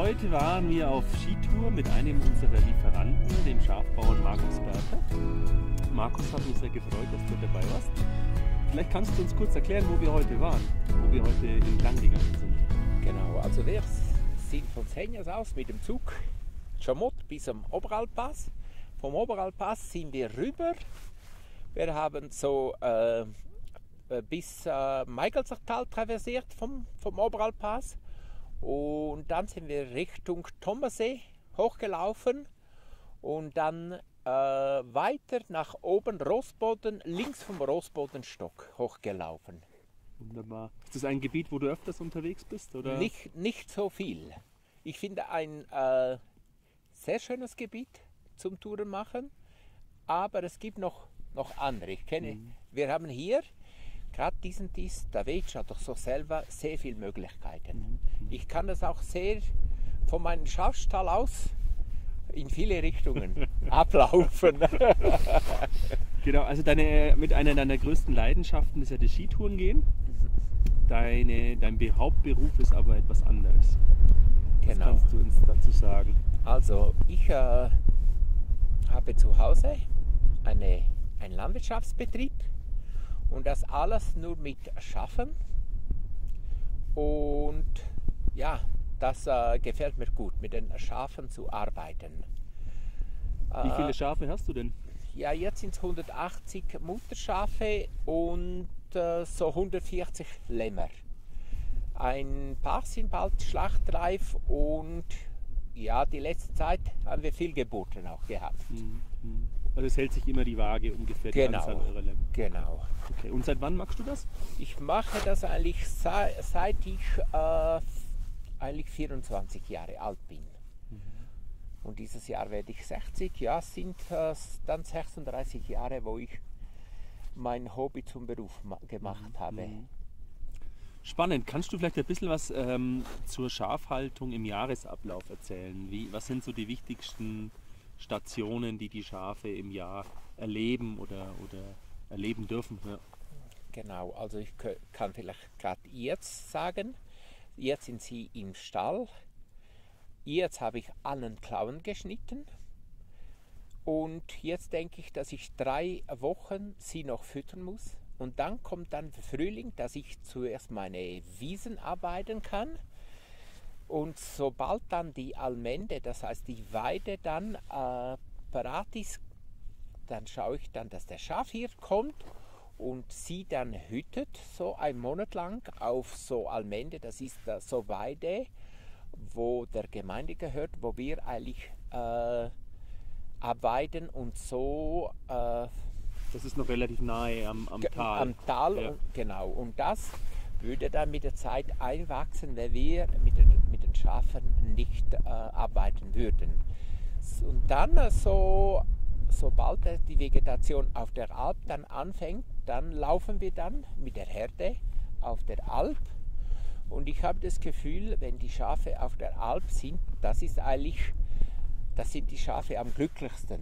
Heute waren wir auf Skitour mit einem unserer Lieferanten, dem Schafbauern Markus Berter. Markus hat mich sehr gefreut, dass du dabei warst. Vielleicht kannst du uns kurz erklären, wo wir heute waren, wo wir heute entlang gegangen sind. Genau, also wir sind von Senjas aus mit dem Zug Schamott bis zum Oberalpass. Vom Oberalpass sind wir rüber. Wir haben so äh, äh bis äh, Meigelsertal traversiert vom, vom Oberalpass und dann sind wir Richtung Thomasee hochgelaufen und dann äh, weiter nach oben Rossboden, links vom Rossbodenstock hochgelaufen. Wunderbar. Ist das ein Gebiet, wo du öfters unterwegs bist? Oder? Nicht, nicht so viel. Ich finde ein äh, sehr schönes Gebiet zum Touren machen, aber es gibt noch, noch andere. Ich kenne, mhm. wir haben hier gerade diesen dies, der Weg hat doch so selber sehr viele Möglichkeiten. Mhm. Ich kann das auch sehr von meinem Schaustall aus in viele Richtungen ablaufen. genau, also deine, mit einer deiner größten Leidenschaften ist ja das Skitouren gehen. Deine, dein Hauptberuf ist aber etwas anderes. Was genau. kannst du uns dazu sagen? Also ich äh, habe zu Hause eine, einen Landwirtschaftsbetrieb und das alles nur mit Schafen. Und ja, das äh, gefällt mir gut, mit den Schafen zu arbeiten. Wie viele äh, Schafe hast du denn? Ja, jetzt sind es 180 Mutterschafe und äh, so 140 Lämmer. Ein paar sind bald schlachtreif und ja, die letzte Zeit haben wir viel Geburten auch gehabt. Mhm. Also es hält sich immer die Waage ungefähr genau, die Anzahl eurer Lämmer. Genau. Okay. Und seit wann machst du das? Ich mache das eigentlich seit, ich äh, eigentlich 24 Jahre alt bin. Mhm. Und dieses Jahr werde ich 60. Ja, sind äh, dann 36 Jahre, wo ich mein Hobby zum Beruf gemacht mhm. habe. Mhm. Spannend. Kannst du vielleicht ein bisschen was ähm, zur Schafhaltung im Jahresablauf erzählen? Wie, was sind so die wichtigsten Stationen, die die Schafe im Jahr erleben oder, oder erleben dürfen? Ja. Genau, also ich kann vielleicht gerade jetzt sagen, jetzt sind sie im Stall. Jetzt habe ich allen Klauen geschnitten. Und jetzt denke ich, dass ich drei Wochen sie noch füttern muss. Und dann kommt dann Frühling, dass ich zuerst meine Wiesen arbeiten kann. Und sobald dann die Almende, das heißt die Weide dann äh, parat ist, dann schaue ich dann, dass der Schaf hier kommt und sie dann hütet, so einen Monat lang auf so Almende, das ist äh, so Weide, wo der Gemeinde gehört, wo wir eigentlich äh, arbeiten und so äh, das ist noch relativ nahe am, am Tal. Am Tal, ja. und, genau. Und das würde dann mit der Zeit einwachsen, wenn wir mit den, mit den Schafen nicht äh, arbeiten würden. Und dann äh, so, sobald die Vegetation auf der Alp dann anfängt, dann laufen wir dann mit der Herde auf der Alp. Und ich habe das Gefühl, wenn die Schafe auf der Alp sind, das ist eigentlich das sind die Schafe am glücklichsten.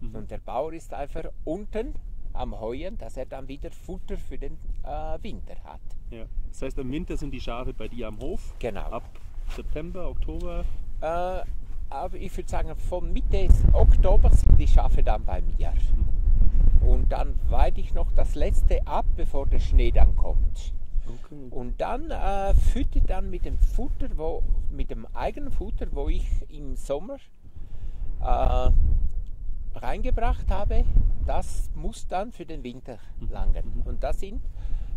Mhm, mh. Und der Bauer ist einfach unten am Heuen, dass er dann wieder Futter für den äh, Winter hat. Ja. Das heißt, im Winter sind die Schafe bei dir am Hof? Genau. Ab September, Oktober? Äh, aber ich würde sagen, von Mitte Oktober sind die Schafe dann bei mir. Mhm. Und dann weide ich noch das letzte ab, bevor der Schnee dann kommt. Okay. Und dann äh, fütte dann mit dem Futter, wo, mit dem eigenen Futter, wo ich im Sommer äh, reingebracht habe, das muss dann für den Winter mhm. langen. Mhm. Und das sind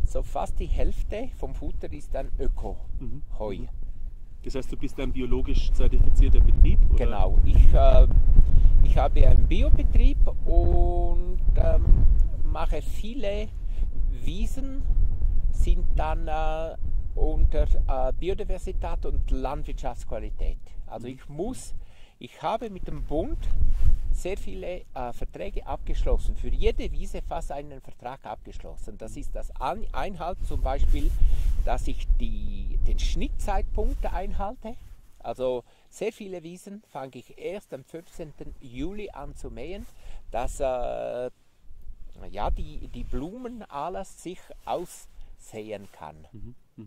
so fast die Hälfte vom Futter ist dann Öko-Heu. Mhm. Das heißt, du bist ein biologisch zertifizierter Betrieb? Oder? Genau, ich, äh, ich habe einen Biobetrieb und ähm, mache viele Wiesen, sind dann äh, unter äh, Biodiversität und Landwirtschaftsqualität. Also mhm. ich muss ich habe mit dem Bund sehr viele äh, Verträge abgeschlossen, für jede Wiese fast einen Vertrag abgeschlossen. Das ist das Einhalt zum Beispiel, dass ich die, den Schnittzeitpunkt einhalte. Also sehr viele Wiesen fange ich erst am 15. Juli an zu mähen, dass äh, ja, die, die Blumen alles sich aussehen kann. Mhm, mh.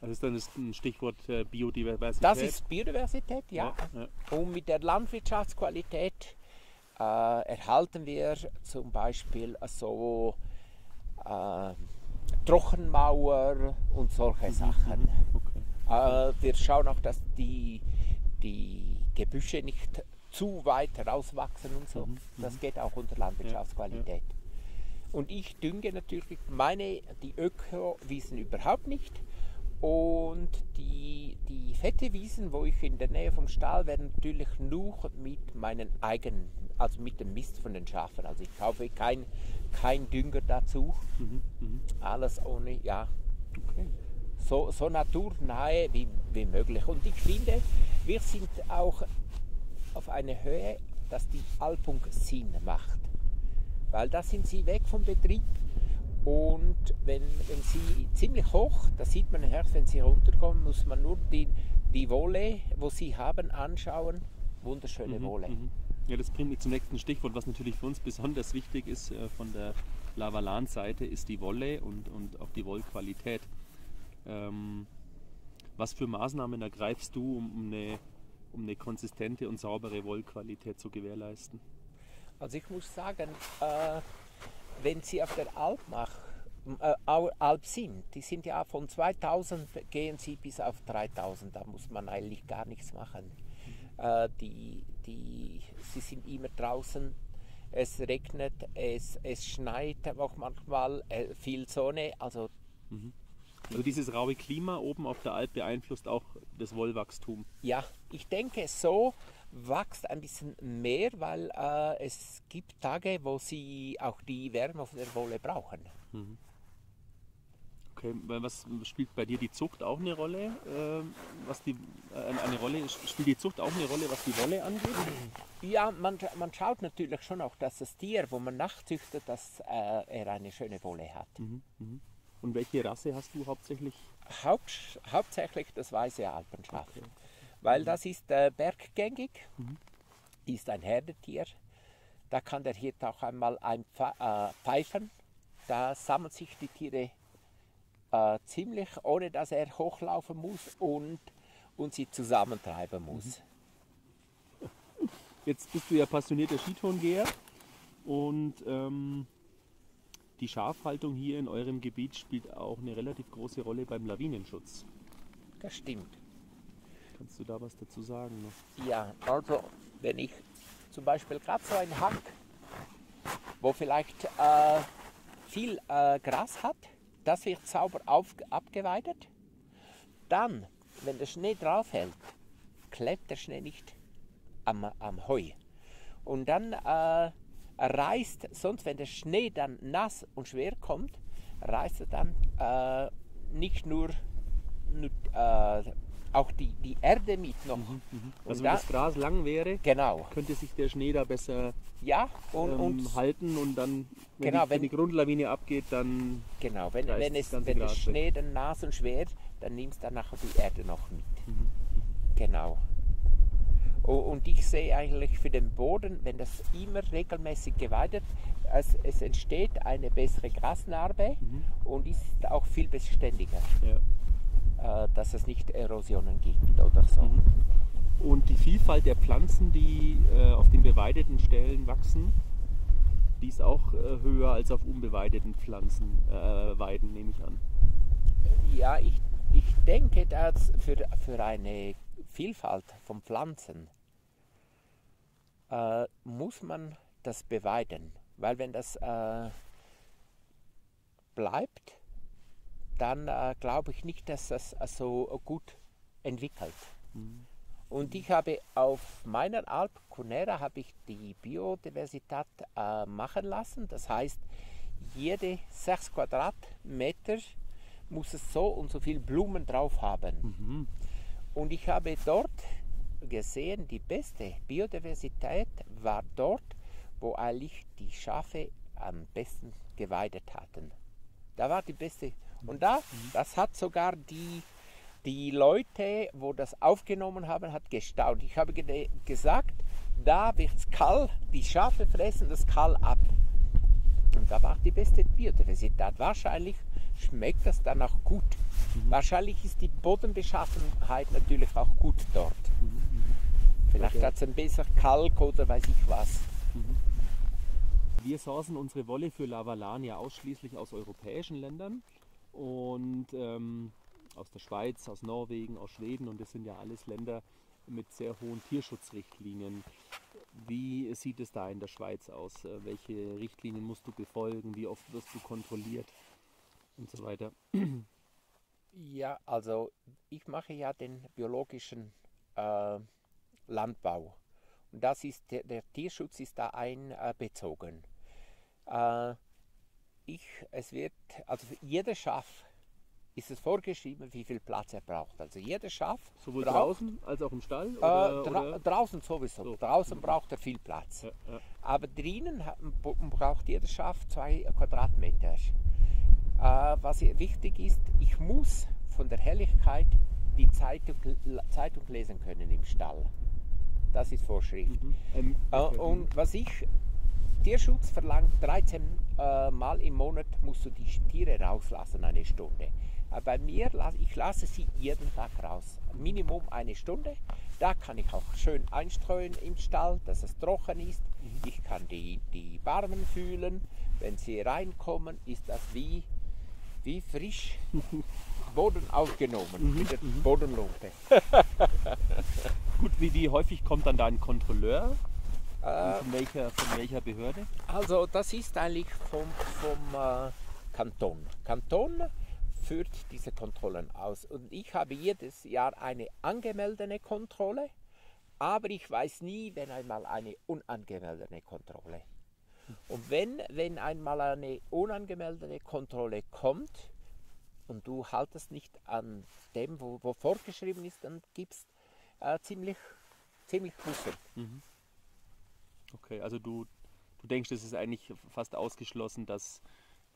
Also ist dann ein Stichwort äh, Biodiversität? Das ist Biodiversität, ja. Ja, ja. Und mit der Landwirtschaftsqualität erhalten wir zum Beispiel so äh, Trockenmauer und solche Sachen. Okay. Äh, wir schauen auch, dass die, die Gebüsche nicht zu weit rauswachsen und so. Mhm, Das geht auch unter Landwirtschaftsqualität. Und ich dünge natürlich meine, die Ökowiesen überhaupt nicht. Und fette Wiesen, wo ich in der Nähe vom Stall, werden natürlich nur mit meinen eigenen, also mit dem Mist von den Schafen. Also ich kaufe kein, kein Dünger dazu. Mhm, mhm. Alles ohne, ja, Okay. so, so naturnahe wie, wie möglich. Und ich finde, wir sind auch auf einer Höhe, dass die Alpung Sinn macht. Weil da sind sie weg vom Betrieb und wenn, wenn sie ziemlich hoch, das sieht man erst, wenn sie runterkommen, muss man nur die, die Wolle, wo sie haben, anschauen. Wunderschöne Wolle. Mhm. Ja, das bringt mich zum nächsten Stichwort, was natürlich für uns besonders wichtig ist äh, von der Lavalan-Seite, ist die Wolle und, und auch die Wollqualität. Ähm, was für Maßnahmen ergreifst du, um, um, eine, um eine konsistente und saubere Wollqualität zu gewährleisten? Also ich muss sagen, äh, wenn Sie auf der Alp, mach, äh, Alp sind, die sind ja von 2000 gehen Sie bis auf 3000, da muss man eigentlich gar nichts machen. Äh, die, die, Sie sind immer draußen, es regnet, es, es schneit auch manchmal, äh, viel Sonne, also Also dieses raue Klima oben auf der Alp beeinflusst auch das Wollwachstum. Ja, ich denke, so wächst ein bisschen mehr, weil äh, es gibt Tage, wo sie auch die Wärme auf der Wolle brauchen. Okay, weil was spielt bei dir die Zucht auch eine Rolle? Ähm, was die, äh, eine Rolle spielt die Zucht auch eine Rolle, was die Wolle angeht? Ja, man, man schaut natürlich schon auch, dass das Tier, wo man nachzüchtet, dass äh, er eine schöne Wolle hat. Und welche Rasse hast du hauptsächlich? Haupt, hauptsächlich das weiße Alpenschaf, weil das ist äh, berggängig, ist ein Herdetier. Da kann der Hirt auch einmal ein Pfe- äh, pfeifen. Da sammeln sich die Tiere äh, ziemlich, ohne dass er hochlaufen muss und, und sie zusammentreiben muss. Jetzt bist du ja passionierter Skitourengeher und ähm, die Schafhaltung hier in eurem Gebiet spielt auch eine relativ große Rolle beim Lawinenschutz. Das stimmt. Kannst du da was dazu sagen noch? Ja, also wenn ich zum Beispiel gerade so einen Hang, wo vielleicht äh, viel äh, Gras hat, das wird sauber auf, abgeweidet. Dann, wenn der Schnee drauf hält, klebt der Schnee nicht am, am Heu. Und dann äh, reißt, sonst wenn der Schnee dann nass und schwer kommt, reißt er dann äh, nicht nur, nur äh, auch die, die Erde mit noch. Und Also da- wenn das Gras lang wäre, Genau. könnte sich der Schnee da besser Ja, und, ähm, und halten und dann, wenn, Genau, die, wenn wenn- die Grundlawine abgeht, dann genau, wenn, wenn, es, wenn weg. Schnee dann nass und schwer, dann nimmst du dann nachher die Erde noch mit. Mhm, Genau. O- Und ich sehe eigentlich für den Boden, wenn das immer regelmäßig geweidet, es, es entsteht eine bessere Grasnarbe Mhm. und ist auch viel beständiger, ja. Äh, dass es nicht Erosionen gibt oder so. Mhm. Und die Vielfalt der Pflanzen, die äh, auf den beweideten Stellen wachsen, die ist auch äh, höher als auf unbeweideten Pflanzen, äh, Weiden, nehme ich an. Ja, ich, ich denke, dass für, für eine Vielfalt von Pflanzen muss man das beweiden. Weil wenn das bleibt, dann äh, glaube ich nicht, dass das äh, so gut entwickelt. Und ich habe auf meiner Alp Cunera habe ich die Biodiversität äh, machen lassen. Das heißt, jede 6 Quadratmeter muss es so und so viel Blumen drauf haben. Mhm. Und ich habe dort gesehen, die beste Biodiversität war dort, wo eigentlich die Schafe am besten geweidet hatten. Da war die beste. Und da, das hat sogar die, die Leute, wo das aufgenommen haben, hat gestaunt. Ich habe gesagt, da wird's Kall, die Schafe fressen das Kall ab. Und da war die beste Biodiversität. Wahrscheinlich schmeckt das dann auch gut, weil Wahrscheinlich ist die Bodenbeschaffenheit natürlich auch gut dort. Vielleicht Okay. hat es ein besser Kalk oder weiß ich was. Wir sourcen unsere Wolle für Lavalan ja ausschließlich aus europäischen Ländern und ähm, aus der Schweiz, aus Norwegen, aus Schweden und das sind ja alles Länder mit sehr hohen Tierschutzrichtlinien. Wie sieht es da in der Schweiz aus? Äh, Welche Richtlinien musst du befolgen? Wie oft wirst du kontrolliert? Und so weiter. Ja, also ich mache ja den biologischen äh, Landbau. Und das ist der, der Tierschutz ist da einbezogen. Äh, ich, es wird, also für jedes Schaf ist es vorgeschrieben, wie viel Platz er braucht. Also jedes Schaf Sowohl braucht, draußen als auch im Stall? äh, Oder, dra oder? draußen sowieso. So. Draußen braucht er viel Platz. Ja, ja. Aber drinnen braucht jedes Schaf zwei Quadratmeter. Äh, was wichtig ist, ich muss von der Helligkeit die Zeitung, Zeitung lesen können im Stall. Das ist Vorschrift. Mhm. Ähm, Äh, und was ich, Tierschutz verlangt 13 äh, Mal im Monat musst du die Tiere rauslassen, eine Stunde. Aber bei mir, ich lasse sie jeden Tag raus. Minimum eine Stunde. Da kann ich auch schön einstreuen im Stall, dass es trocken ist. Ich kann die, die Barmen fühlen. Wenn sie reinkommen, ist das wie, wie frisch Boden aufgenommen mit der Bodenlumpe. Gut, wie, wie häufig kommt dann da ein Kontrolleur? Äh, Von welcher, von welcher Behörde? Also das ist eigentlich vom, vom äh, Kanton. Kanton führt diese Kontrollen aus. Und ich habe jedes Jahr eine angemeldete Kontrolle, aber ich weiß nie, wenn einmal eine unangemeldete Kontrolle. Und wenn, wenn einmal eine unangemeldete Kontrolle kommt und du haltest nicht an dem, wo, wo vorgeschrieben ist, dann gibt es äh, ziemlich, ziemlich Busse. Okay, also du, du denkst, es ist eigentlich fast ausgeschlossen, dass,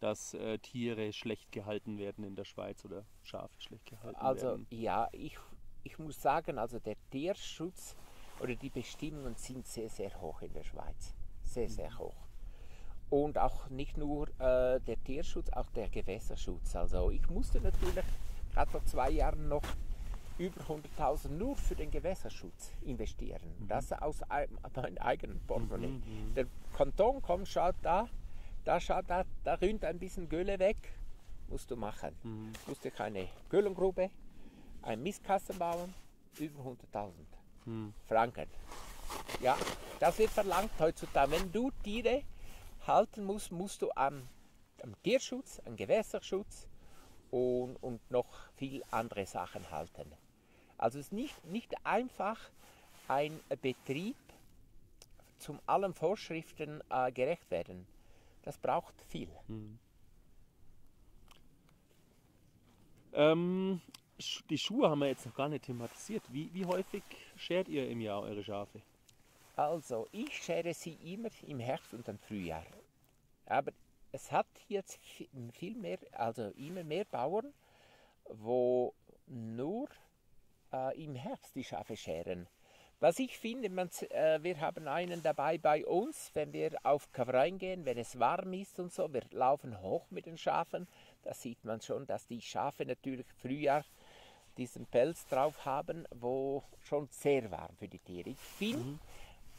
dass äh, Tiere schlecht gehalten werden in der Schweiz oder Schafe schlecht gehalten Also werden. ja, ich, ich muss sagen, also der Tierschutz oder die Bestimmungen sind sehr, sehr hoch in der Schweiz. Sehr, sehr hoch. Und auch nicht nur äh, der Tierschutz, auch der Gewässerschutz. Also ich musste natürlich gerade vor zwei Jahren noch über 100.000 nur für den Gewässerschutz investieren. Das aus ei- meinem eigenen Portemonnaie. Der Kanton kommt, schaut da, da schaut da, da rinnt ein bisschen Gülle weg, musst du machen. Musst du eine Güllengrube, ein Mistkasten bauen, über 100.000 Franken. Ja, das wird verlangt heutzutage. Wenn du Tiere halten musst, musst du am, am Tierschutz, am Gewässerschutz und, und noch viel andere Sachen halten. Also es ist nicht, nicht einfach ein Betrieb zum allen Vorschriften äh, gerecht werden. Das braucht viel. Ähm, Sch- die Schuhe haben wir jetzt noch gar nicht thematisiert. Wie, wie häufig schert ihr im Jahr eure Schafe? Also, ich schere sie immer im Herbst und im Frühjahr. Aber es hat jetzt vi- viel mehr, also immer mehr Bauern, wo nur äh, im Herbst die Schafe scheren. Was ich finde, man, äh, wir haben einen dabei bei uns, wenn wir auf Kavrein gehen, wenn es warm ist und so, wir laufen hoch mit den Schafen, da sieht man schon, dass die Schafe natürlich Frühjahr diesen Pelz drauf haben, wo schon sehr warm für die Tiere. Ich finde,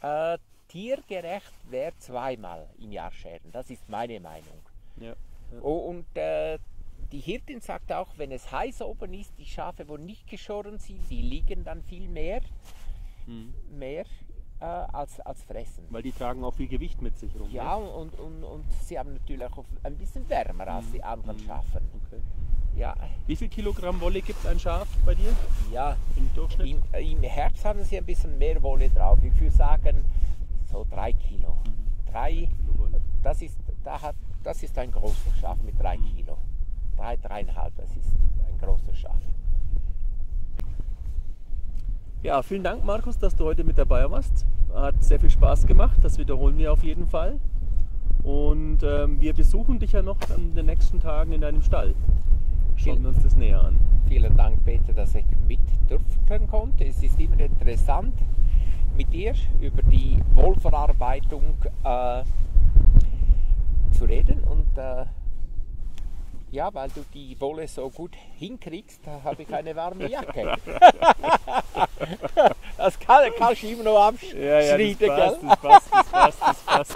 äh, tiergerecht wäre zweimal im Jahr scheren. Das ist meine Meinung. Ja. Oh, und äh, die Hirtin sagt auch, wenn es heiß oben ist, die Schafe, wo nicht geschoren sind, die liegen dann viel mehr, mehr äh, als, als fressen. Weil die tragen auch viel Gewicht mit sich rum. Ja, ne? und, und, und sie haben natürlich auch ein bisschen wärmer als die anderen Schafen. Okay. Ja, Wie viel Kilogramm Wolle gibt ein Schaf bei dir ja. im Durchschnitt? Im, Im Herbst haben sie ein bisschen mehr Wolle drauf. Ich würde sagen, so drei Kilo. Drei, Kilo Wolle. das ist, da hat, das ist ein großes Schaf mit drei Kilo. Drei, dreieinhalb, das ist ein großes Schaf. Ja, vielen Dank, Markus, dass du heute mit dabei warst. Hat sehr viel Spaß gemacht. Das wiederholen wir auf jeden Fall. Und ähm, wir besuchen dich ja noch in den nächsten Tagen in deinem Stall. Schauen wir uns das näher an. Vielen Dank, Peter, dass ich mit dürfen konnte. Es ist immer interessant, mit dir über die Wohlverarbeitung äh, zu reden. Und äh, Ja, weil du die Wolle so gut hinkriegst, habe ich eine warme Jacke. das kann, kannst du immer noch abschneiden, Ja, ja, das passt, das passt, das passt, das